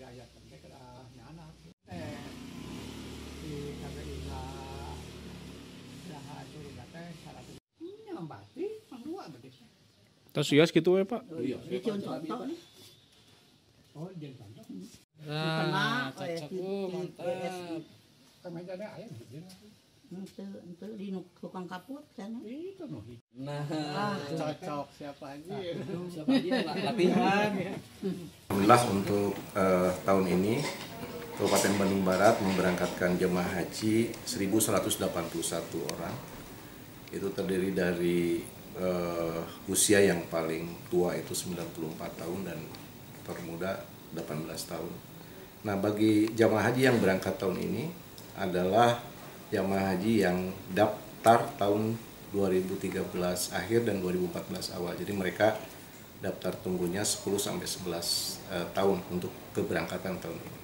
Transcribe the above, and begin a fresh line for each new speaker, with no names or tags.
teh kada nyana di teh dua berarti
Terus yes gitu ya Pak?
Dia contoh
oh jadi contoh
Nah,
cocok mantap.
kemejanya ayam gitu
Itu itu di nuk- tukang kaput kan.
itu noh.
Nah,
cocok. Siapa aja
siapa dia lah, latihan.
Alhamdulillah untuk eh, tahun ini Kabupaten Bandung Barat memberangkatkan jemaah haji 1181 orang. Itu terdiri dari eh, usia yang paling tua itu 94 tahun dan termuda 18 tahun. Nah, bagi jemaah haji yang berangkat tahun ini adalah jemaah haji yang daftar tahun 2013 akhir dan 2014 awal. Jadi mereka daftar tunggunya 10 sampai 11 eh, tahun untuk keberangkatan tahun ini.